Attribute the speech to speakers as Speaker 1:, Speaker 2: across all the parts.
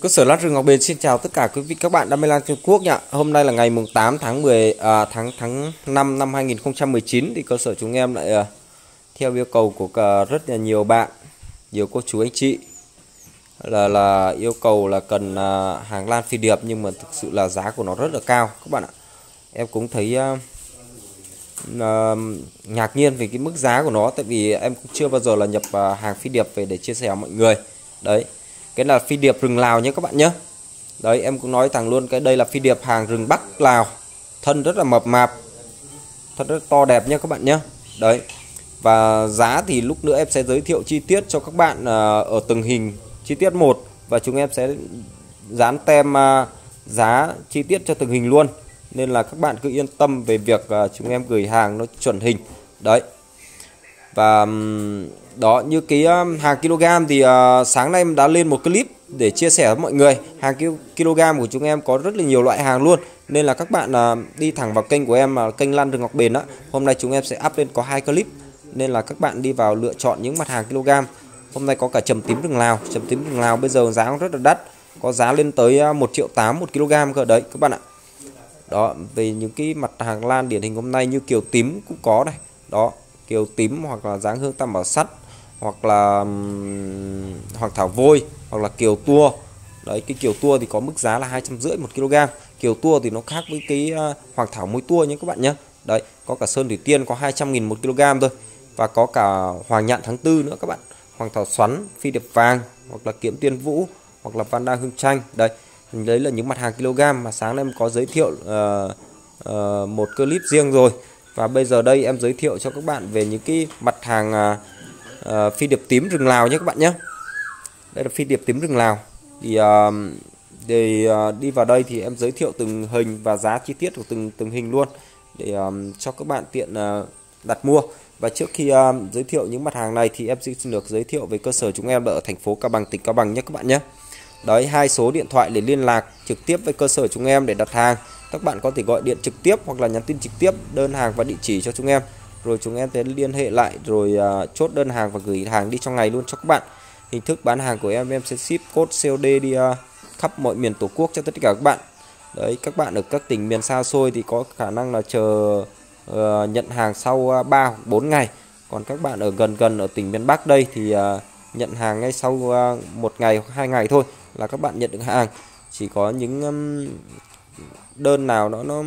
Speaker 1: Cơ sở lát rừng Ngọc Bền xin chào tất cả quý vị các bạn đam mê lan Trung Quốc nhá. Hôm nay là ngày mùng 8 tháng 10 à, tháng tháng 5 năm 2019 thì cơ sở chúng em lại à, theo yêu cầu của à, rất là nhiều bạn, nhiều cô chú anh chị là là yêu cầu là cần à, hàng lan phi điệp nhưng mà thực sự là giá của nó rất là cao các bạn ạ. Em cũng thấy à, à, ngạc nhiên về cái mức giá của nó tại vì em cũng chưa bao giờ là nhập à, hàng phi điệp về để chia sẻ với mọi người. Đấy cái là phi điệp rừng Lào nhé các bạn nhé. Đấy, em cũng nói thẳng luôn, cái đây là phi điệp hàng rừng Bắc Lào. Thân rất là mập mạp, thân rất to đẹp nhé các bạn nhé. Đấy, và giá thì lúc nữa em sẽ giới thiệu chi tiết cho các bạn à, ở từng hình chi tiết một và chúng em sẽ dán tem à, giá chi tiết cho từng hình luôn. Nên là các bạn cứ yên tâm về việc à, chúng em gửi hàng nó chuẩn hình. Đấy, và đó như cái um, hàng kg thì uh, sáng nay em đã lên một clip để chia sẻ với mọi người. Hàng kg của chúng em có rất là nhiều loại hàng luôn. Nên là các bạn uh, đi thẳng vào kênh của em là kênh Lan Rừng Ngọc Bền á. Hôm nay chúng em sẽ up lên có hai clip. Nên là các bạn đi vào lựa chọn những mặt hàng kg hôm nay có cả trầm tím rừng Lào. Trầm tím rừng Lào bây giờ giá cũng rất là đắt. Có giá lên tới 1 triệu 8 một kg cơ. Đấy các bạn ạ. Đó về những cái mặt hàng lan điển hình hôm nay như kiều tím cũng có này. Đó kiều tím hoặc là dáng hương tam bảo sắt hoặc là hoàng thảo vôi hoặc là kiều tua. Đấy cái kiều tua thì có mức giá là hai trăm rưỡi một kg kiều tua thì nó khác với cái hoàng thảo muối tua nhé các bạn nhé. Đấy có cả sơn thủy tiên có 200 nghìn một kg thôi. Và có cả hoàng nhạn tháng tư nữa các bạn. Hoàng thảo xoắn phi điệp vàng hoặc là kiếm tiên vũ hoặc là van đa hương tranh đây đấy là những mặt hàng kg mà sáng nay em có giới thiệu uh, uh, một clip riêng rồi. Và bây giờ đây em giới thiệu cho các bạn về những cái mặt hàng uh, Ờ, phi điệp tím rừng Lào nhé các bạn nhé. Đây là phi điệp tím rừng Lào. Thì uh, để uh, đi vào đây thì em giới thiệu từng hình và giá chi tiết của từng từng hình luôn để um, cho các bạn tiện uh, đặt mua. Và trước khi um, giới thiệu những mặt hàng này thì em xin được giới thiệu về cơ sở chúng em ở thành phố Cao Bằng tỉnh Cao Bằng nhé các bạn nhé. Đấy hai số điện thoại để liên lạc trực tiếp với cơ sở chúng em để đặt hàng. Các bạn có thể gọi điện trực tiếp hoặc là nhắn tin trực tiếp đơn hàng và địa chỉ cho chúng em rồi chúng em sẽ liên hệ lại rồi uh, chốt đơn hàng và gửi hàng đi trong ngày luôn cho các bạn. Hình thức bán hàng của em em sẽ ship code COD đi uh, khắp mọi miền tổ quốc cho tất cả các bạn. Đấy các bạn ở các tỉnh miền xa xôi thì có khả năng là chờ uh, nhận hàng sau à, uh, 3 hoặc 4 ngày. Còn các bạn ở gần gần ở tỉnh miền Bắc đây thì uh, nhận hàng ngay sau uh, một ngày hoặc hai ngày thôi là các bạn nhận được hàng. Chỉ có những um, đơn nào đó nó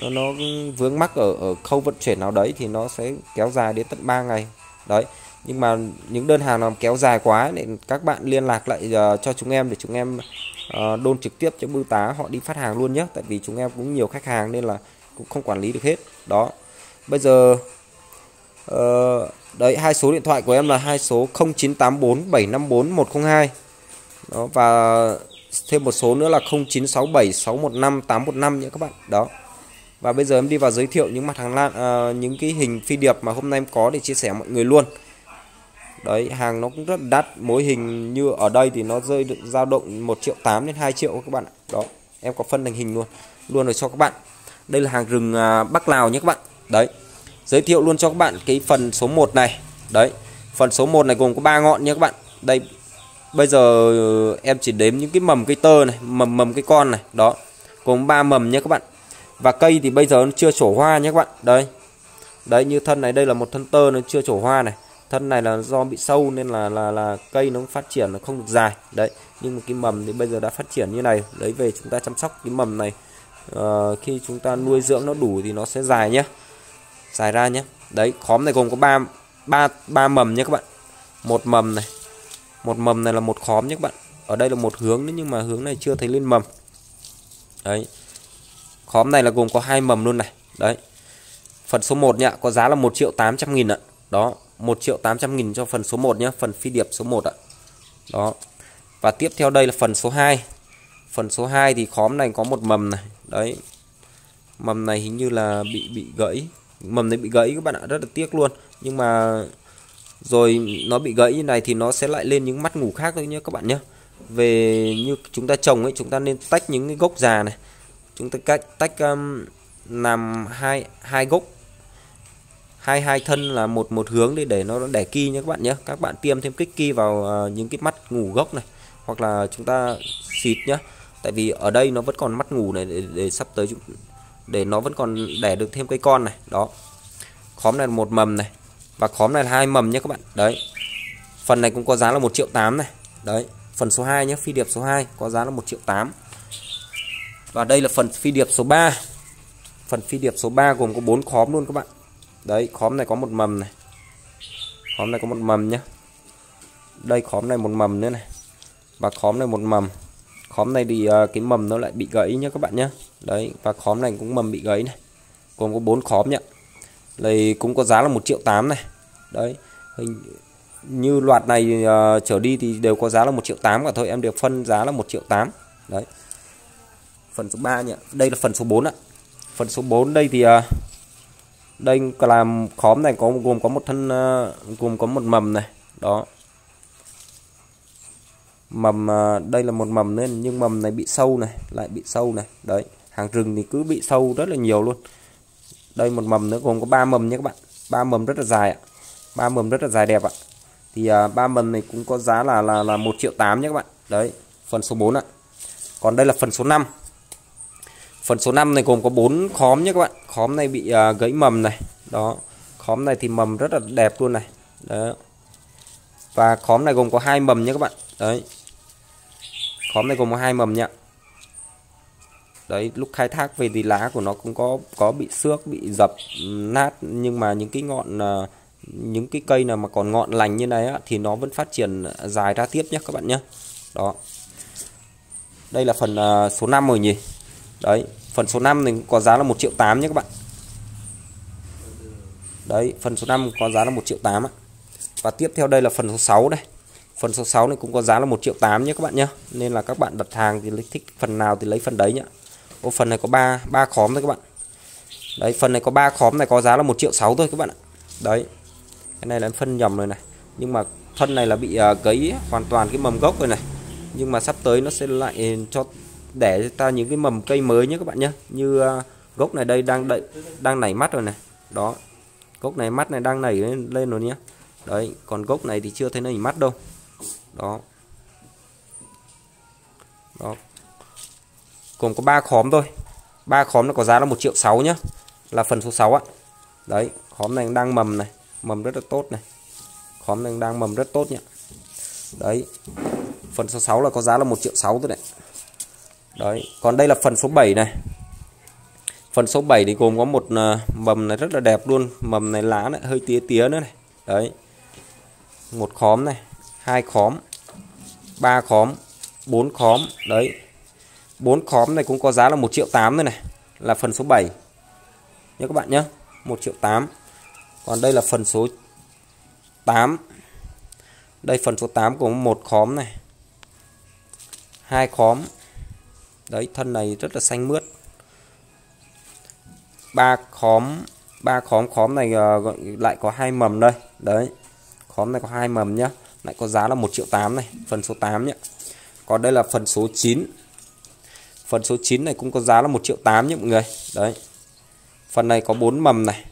Speaker 1: nó nó vướng mắc ở ở khâu vận chuyển nào đấy thì nó sẽ kéo dài đến tận 3 ngày. Đấy nhưng mà những đơn hàng nào kéo dài quá thì các bạn liên lạc lại uh, cho chúng em để chúng em uh, đôn trực tiếp cho bưu tá họ đi phát hàng luôn nhé. Tại vì chúng em cũng nhiều khách hàng nên là cũng không quản lý được hết. Đó. Bây giờ uh, đấy hai số điện thoại của em là hai số 0984 754 102 đó và thêm một số nữa là 0967 615 815 nhé các bạn. Đó và bây giờ em đi vào giới thiệu những mặt hàng lan à, những cái hình phi điệp mà hôm nay em có để chia sẻ mọi người luôn. Đấy hàng nó cũng rất đắt mỗi hình như ở đây thì nó rơi dao động 1 triệu 8 đến 2 triệu các bạn ạ. Đó em có phân thành hình luôn luôn rồi cho các bạn. Đây là hàng rừng à, Bắc Lào nhé các bạn. Đấy giới thiệu luôn cho các bạn cái phần số 1 này. Đấy phần số 1 này gồm có ba ngọn nhé các bạn. Đây bây giờ ờ, em chỉ đếm những cái mầm cây tơ này mầm mầm cây con này. Đó gồm ba mầm nhé các bạn và cây thì bây giờ nó chưa trổ hoa nhé các bạn. Đây. Đấy như thân này đây là một thân tơ nó chưa trổ hoa này. Thân này là do bị sâu nên là là là cây nó phát triển nó không được dài. Đấy nhưng mà cái mầm thì bây giờ đã phát triển như này. Lấy về chúng ta chăm sóc cái mầm này. Uh, khi chúng ta nuôi dưỡng nó đủ thì nó sẽ dài nhé. Dài ra nhé. Đấy khóm này gồm có ba ba ba mầm nhé các bạn. Một mầm này. Một mầm này là một khóm nhé các bạn. Ở đây là một hướng đấy nhưng mà hướng này chưa thấy lên mầm. Đấy khóm này là gồm có hai mầm luôn này. Đấy. Phần số 1 nhá, có giá là 1 triệu 800 nghìn ạ. Đó 1 triệu 800 nghìn cho phần số 1 nhá, phần phi điệp số 1 ạ. Đó. Và tiếp theo đây là phần số 2 phần số 2 thì khóm này có một mầm này. Đấy. Mầm này hình như là bị bị gãy. Mầm này bị gãy các bạn ạ, rất là tiếc luôn. Nhưng mà rồi nó bị gãy như này thì nó sẽ lại lên những mắt ngủ khác thôi nhé các bạn nhé về như chúng ta trồng ấy, chúng ta nên tách những cái gốc già này chúng ta cách tách um, làm hai hai gốc. Hai hai thân là một một hướng đi để nó đẻ ki nhé các bạn nhé. Các bạn tiêm thêm kích ki vào uh, những cái mắt ngủ gốc này. Hoặc là chúng ta xịt nhá. Tại vì ở đây nó vẫn còn mắt ngủ này để, để sắp tới để nó vẫn còn đẻ được thêm cây con này. Đó. Khóm này là một mầm này. Và khóm này là hai mầm nhé các bạn. Đấy. Phần này cũng có giá là một triệu tám này. Đấy. Phần số 2 nhé phi điệp số 2 có giá là một triệu tám và đây là phần phi điệp số 3 phần phi điệp số 3 gồm có 4 khóm luôn các bạn. Đấy khóm này có một mầm này. Khóm này có một mầm nhá. đây khóm này một mầm nữa này. Và khóm này một mầm. Khóm này thì uh, cái mầm nó lại bị gãy nhá các bạn nhá. đấy và khóm này cũng mầm bị gãy này. Gồm có 4 khóm nhá. đây cũng có giá là 1 triệu 8 này. Đấy hình như loạt này uh, trở đi thì đều có giá là 1 triệu 8 cả thôi. Em được phân giá là 1 triệu 8. đấy phần số 3 nhỉ? Đây là phần số 4 ạ. Phần số 4 đây thì à, đây làm khóm này có, gồm có một thân à, gồm có một mầm này. Đó. Mầm à, đây là một mầm nên nhưng mầm này bị sâu này, lại bị sâu này. Đấy, hàng rừng thì cứ bị sâu rất là nhiều luôn. Đây một mầm nữa, gồm có ba mầm nhé các bạn. Ba mầm rất là dài ạ. Ba mầm rất là dài đẹp ạ. Thì ba mầm này cũng có giá là là là một triệu tám nhé các bạn. Đấy, phần số 4 ạ. Còn đây là phần số 5 Phần số 5 này gồm có 4 khóm nhé các bạn. Khóm này bị uh, gãy mầm này. Đó. Khóm này thì mầm rất là đẹp luôn này. Đó. Và khóm này gồm có hai mầm nhé các bạn. Đấy. Khóm này gồm có hai mầm nhá. Đấy, lúc khai thác về thì lá của nó cũng có có bị xước, bị dập nát nhưng mà những cái ngọn uh, những cái cây nào mà còn ngọn lành như này á, thì nó vẫn phát triển dài ra tiếp nhé các bạn nhé. Đó. Đây là phần uh, số 5 rồi nhỉ. Đấy, phần số 5 thì có giá là 1 triệu 8 nhé các bạn. Đấy phần số 5 có giá là 1 triệu 8 ạ. Và tiếp theo đây là phần số 6 đây. Phần số 6 này cũng có giá là 1 triệu 8 nhé các bạn nhé. Nên là các bạn đặt hàng thì thích phần nào thì lấy phần đấy nhé. Ô, phần này có 3 ba khóm thôi các bạn. Đấy phần này có 3 khóm này có giá là 1 triệu 6 thôi các bạn ạ. Đấy cái này là phân nhầm rồi này. Nhưng mà phân này là bị uh, cấy hoàn toàn cái mầm gốc rồi này. Nhưng mà sắp tới nó sẽ lại ờ, cho để ta những cái mầm cây mới nhé các bạn nhé. Như uh, gốc này đây đang đậy đang nảy mắt rồi này. Đó gốc này mắt này đang nảy lên, lên rồi nhé. Đấy còn gốc này thì chưa thấy nảy mắt đâu. Đó. Đó. Cùng có ba khóm thôi. Ba khóm nó có giá là một triệu sáu nhá là phần số 6 ạ. Đấy khóm này đang mầm này. Mầm rất là tốt này. Khóm này đang mầm rất tốt nhá đấy phần số 6 là có giá là một triệu sáu thôi đấy đấy, còn đây là phần số 7 này. Phần số 7 thì gồm có một ờ, mầm này rất là đẹp luôn. Mầm này lá này, hơi tía tía nữa này. Đấy. Một khóm này, hai khóm, ba khóm, bốn khóm. Đấy. Bốn khóm này cũng có giá là 1 triệu 8 thôi này. Là phần số 7 nhớ các bạn nhé 1 triệu 8. còn đây là phần số 8 đây phần số 8 của một khóm này. Hai khóm đấy thân này rất là xanh mướt. Ba khóm ba khóm khóm này uh, lại có hai mầm đây. Đấy khóm này có hai mầm nhá. Lại có giá là 1 triệu 8 này phần số 8 nhé còn đây là phần số 9 phần số 9 này cũng có giá là 1 triệu 8 nhé mọi người. Đấy phần này có 4 mầm này.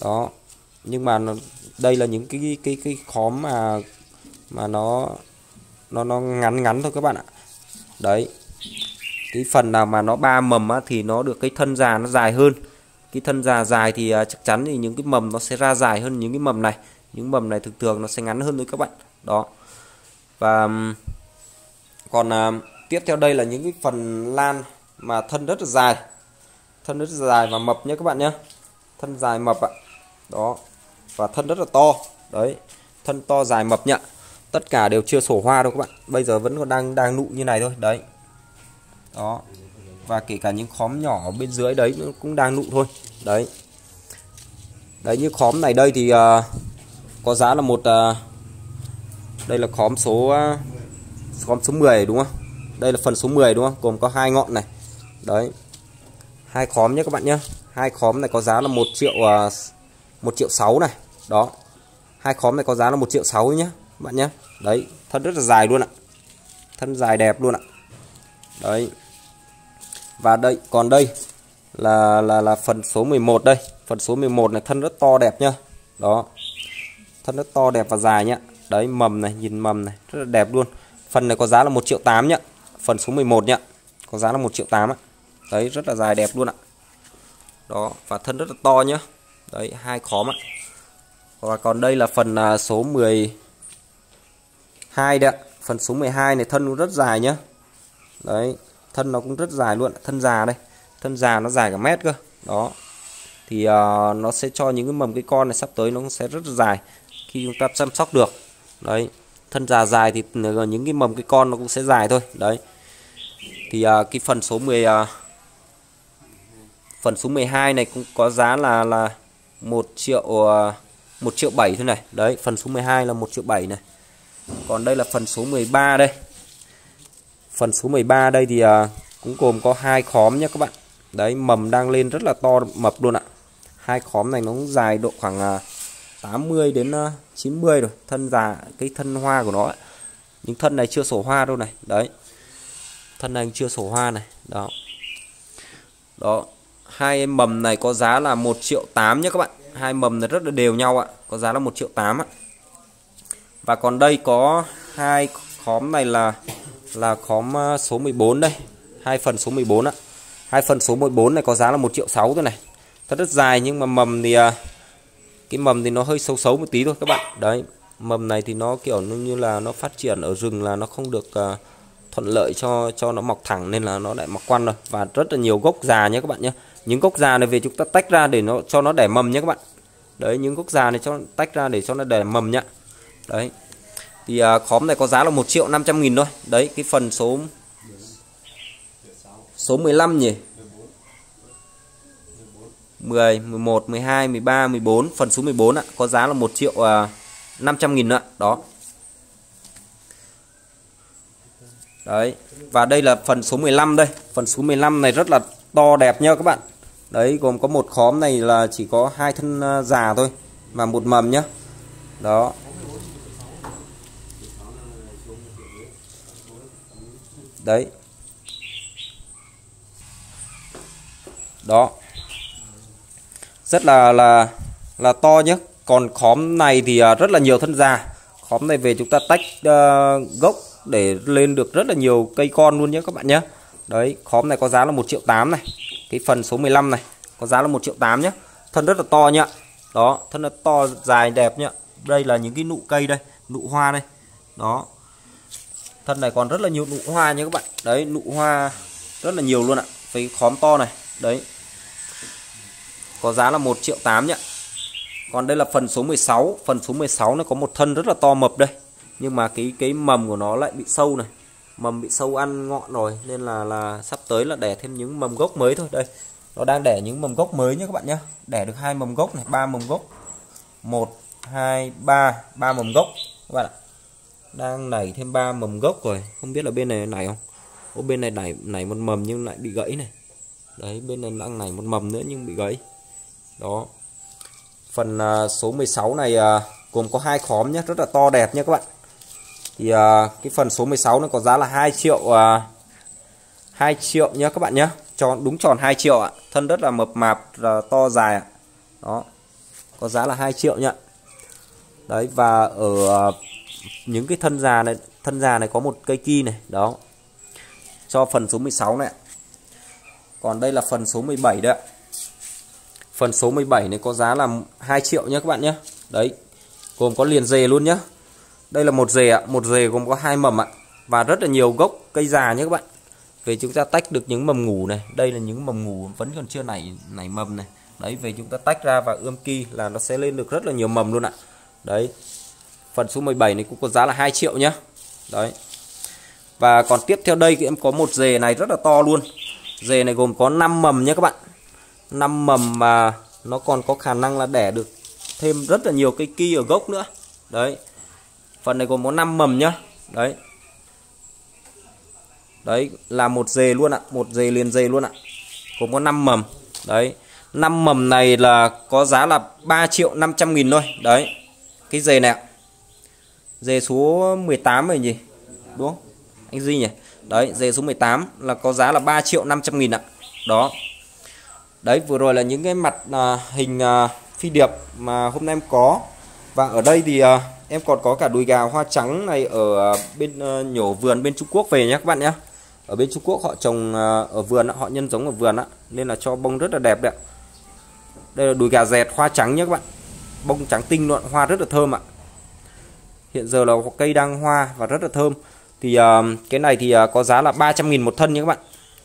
Speaker 1: Đó nhưng mà nó, đây là những cái cái cái khóm mà mà nó nó nó ngắn ngắn thôi các bạn ạ. Đấy cái phần nào mà nó ba mầm á, thì nó được cái thân già nó dài hơn. Cái thân già dài thì à, chắc chắn thì những cái mầm nó sẽ ra dài hơn những cái mầm này. Những mầm này thường thường nó sẽ ngắn hơn thôi các bạn. Đó. Và còn à, tiếp theo đây là những cái phần lan mà thân rất là dài. Thân rất là dài và mập nhé các bạn nhé. Thân dài mập ạ. Đó. Và thân rất là to. Đấy. Thân to dài mập nhá. Tất cả đều chưa sổ hoa đâu các bạn. Bây giờ vẫn còn đang đang nụ như này thôi. Đấy đó. Và kể cả những khóm nhỏ bên dưới đấy nó cũng đang nụ thôi. Đấy. Đấy như khóm này đây thì uh, có giá là một uh, đây là khóm số uh, khóm số 10 đúng không? Đây là phần số 10 đúng không? Gồm có hai ngọn này. Đấy. Hai khóm nhé các bạn nhé. Hai khóm này có giá là một triệu uh, triệu sáu này. Đó. Hai khóm này có giá là một triệu sáu nhé các bạn nhé. Đấy. Thân rất là dài luôn ạ. Thân dài đẹp luôn ạ. Đấy và đây còn đây là là là phần số 11 đây. Phần số 11 này thân rất to đẹp nhá. Đó. Thân rất to đẹp và dài nhá. Đấy mầm này nhìn mầm này rất là đẹp luôn. Phần này có giá là 1 triệu 8 nhá. Phần số 11 nhá. Có giá là 1 triệu 8 ạ. Đấy rất là dài đẹp luôn ạ. Đó và thân rất là to nhá. Đấy hai khóm ạ. Và còn đây là phần à, số 12 đấy ạ. Phần số 12 này thân rất dài nhá. Đấy thân nó cũng rất dài luôn thân già đây. Thân già nó dài cả mét cơ. Đó. Thì uh, nó sẽ cho những cái mầm cái con này sắp tới nó cũng sẽ rất dài khi chúng ta chăm sóc được. Đấy. Thân già dài thì ờ, những cái mầm cái con nó cũng sẽ dài thôi. Đấy. Thì uh, cái phần số 10 uh, phần số 12 này cũng có giá là là 1 triệu uh, 1 triệu 7 thôi này. Đấy phần số 12 là 1 triệu 7 này. Còn đây là phần số 13 đây phần số 13 đây thì uh, cũng gồm có hai khóm nhé các bạn. Đấy mầm đang lên rất là to mập luôn ạ. Hai khóm này nó cũng dài độ khoảng à, uh, 80 đến à, 90 rồi thân già cái thân hoa của nó ấy. nhưng thân này chưa sổ hoa đâu này đấy. Thân này chưa sổ hoa này đó. Đó hai mầm này có giá là 1 triệu 8 nhé các bạn. Hai mầm này rất là đều nhau ạ có giá là 1 triệu 8 ạ. Và còn đây có hai khóm này là là khóm à, số 14 đây. Hai phần số 14 ạ. Hai phần số 14 này có giá là 1 triệu 6 thôi này. Thật rất dài nhưng mà mầm thì à, cái mầm thì nó hơi xấu xấu một tí thôi các bạn. Đấy mầm này thì nó kiểu như là nó phát triển ở rừng là nó không được uh, thuận lợi cho cho nó mọc thẳng nên là nó lại mọc quăn rồi và rất là nhiều gốc già nhé các bạn nhé. Những gốc già này về chúng ta tách ra để nó cho nó đẻ mầm nhé các bạn. Đấy những gốc già này cho tách ra để cho nó đẻ mầm nhá. Đấy thì à, khóm này có giá là 1 triệu 500 nghìn thôi. Đấy cái phần số số 15 nhỉ? 10 11 12 13 14 phần số 14 ạ có giá là 1 triệu à, 500 nghìn ạ. Đó. Đấy và đây là phần số 15 đây. Phần số 15 này rất là to đẹp nha các bạn. Đấy gồm có một khóm này là chỉ có hai thân à, già thôi và một mầm nhá. Đó. Đấy. Đó. Rất là là là to nhé còn khóm này thì à, rất là nhiều thân già. Khóm này về chúng ta tách uh, gốc để lên được rất là nhiều cây con luôn nhé các bạn nhé đấy khóm này có giá là 1 triệu 8 này. Cái phần số 15 này có giá là 1 triệu 8 nhé thân rất là to nhá. Đó thân rất to dài đẹp nhá. Đây là những cái nụ cây đây nụ hoa đây. Đó thân này còn rất là nhiều nụ hoa nha các bạn. Đấy, nụ hoa rất là nhiều luôn ạ. Với khóm to này, đấy. Có giá là 1 triệu 8 nhá. Còn đây là phần số 16 phần số 16 nó có một thân rất là to mập đây. Nhưng mà cái cái mầm của nó lại bị sâu này. Mầm bị sâu ăn ngọn rồi, nên là là sắp tới là đẻ thêm những mầm gốc mới thôi. Đây, nó đang đẻ những mầm gốc mới nhé các bạn nhé đẻ được hai mầm gốc này, ba mầm gốc. Một, hai, ba ba mầm gốc. Các bạn ạ đang nảy thêm ba mầm gốc rồi. Không biết là bên này nảy không? Ô bên này nảy nảy một mầm nhưng lại bị gãy này. Đấy bên này đang nảy một mầm nữa nhưng bị gãy. Đó. Phần uh, số 16 này uh, gồm có hai khóm nhé rất là to đẹp nhé các bạn. Thì uh, cái phần số 16 nó có giá là 2 triệu uh, 2 triệu nhé các bạn nhé cho đúng tròn 2 triệu ạ. Thân rất là mập mạp uh, to dài ạ. Đó. Có giá là 2 triệu nhá. Đấy và ở uh, những cái thân già này, thân già này có một cây ki này, đó. Cho phần số 16 này. Còn đây là phần số 17 đấy ạ. Phần số 17 này có giá là 2 triệu nhé các bạn nhé đấy, gồm có liền dề luôn nhé đây là một dề ạ, một dề gồm có hai mầm ạ. Và rất là nhiều gốc cây già nhé các bạn. Về chúng ta tách được những mầm ngủ này, đây là những mầm ngủ vẫn còn chưa nảy nảy mầm này. Đấy, về chúng ta tách ra và ươm kỳ là nó sẽ lên được rất là nhiều mầm luôn ạ. Đấy phần số 17 này cũng có giá là 2 triệu nhá. Đấy. Và còn tiếp theo đây thì em có một dề này rất là to luôn. Dề này gồm có 5 mầm nhé các bạn. 5 mầm mà nó còn có khả năng là đẻ được thêm rất là nhiều cây ki ở gốc nữa. Đấy. Phần này gồm có 5 mầm nhá. Đấy. Đấy, là một dề luôn ạ, một dề liền dề luôn ạ. Gồm có 5 mầm. Đấy. 5 mầm này là có giá là 3 triệu 500 nghìn thôi. Đấy. Cái dề này ạ dề số 18 rồi gì đúng không? Anh Duy nhỉ? Đấy dề số 18 là có giá là 3 triệu 500 nghìn ạ. Đó. Đấy vừa rồi là những cái mặt à, hình à, phi điệp mà hôm nay em có. Và ở đây thì à, em còn có cả đùi gà hoa trắng này ở à, bên à, nhổ vườn bên Trung Quốc về nhé các bạn nhé ở bên Trung Quốc họ trồng à, ở vườn họ nhân giống ở vườn á nên là cho bông rất là đẹp đấy đây là đùi gà dẹt hoa trắng nhé các bạn. Bông trắng tinh luôn hoa rất là thơm ạ hiện giờ là cây đang hoa và rất là thơm. Thì uh, cái này thì uh, có giá là 300.000 một thân nhé các bạn.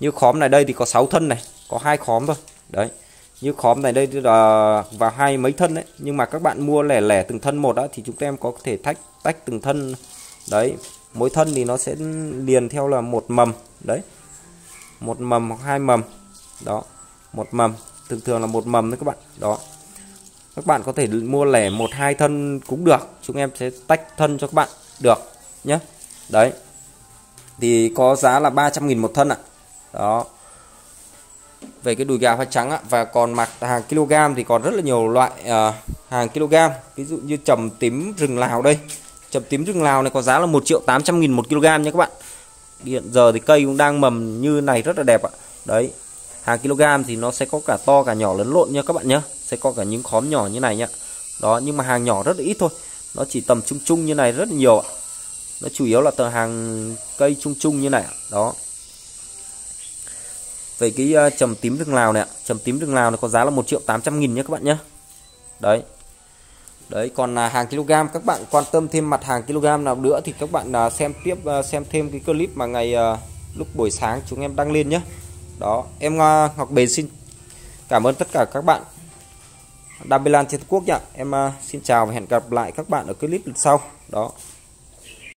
Speaker 1: Như khóm này đây thì có 6 thân này có hai khóm thôi. Đấy như khóm này đây là vào hai mấy thân đấy. Nhưng mà các bạn mua lẻ lẻ từng thân một đó thì chúng em có thể tách tách từng thân. Đấy mỗi thân thì nó sẽ liền theo là một mầm. Đấy một mầm hoặc hai mầm. Đó một mầm. Thường thường là một mầm đấy các bạn. Đó các bạn có thể mua lẻ một hai thân cũng được. Chúng em sẽ tách thân cho các bạn được nhé. Đấy. Thì có giá là 300.000 một thân ạ. Đó. Về cái đùi gà hoa trắng ạ và còn mặt hàng kg thì còn rất là nhiều loại uh, hàng kg ví dụ như trầm tím rừng lào đây. Trầm tím rừng lào này có giá là 1 triệu 800 nghìn một kg nha các bạn. Hiện giờ thì cây cũng đang mầm như này rất là đẹp ạ. Đấy hàng kg thì nó sẽ có cả to cả nhỏ lẫn lộn nha các bạn nhé sẽ có cả những khóm nhỏ như này nhá. Đó nhưng mà hàng nhỏ rất là ít thôi. Nó chỉ tầm trung trung như này rất là nhiều ạ. Nó chủ yếu là tờ hàng cây trung trung như này đó. Về cái uh, trầm tím rừng Lào này ạ. Trầm tím rừng Lào nó có giá là 1 triệu 800 nghìn nhé các bạn nhé đấy. Đấy còn là hàng kg các bạn quan tâm thêm mặt hàng kg nào nữa thì các bạn uh, xem tiếp uh, xem thêm cái clip mà ngày uh, lúc buổi sáng chúng em đăng lên nhé đó em uh, Ngọc Bền xin cảm ơn tất cả các bạn. Đam Lan trên quốc nhá. Em uh, xin chào và hẹn gặp lại các bạn ở clip sau. Đó.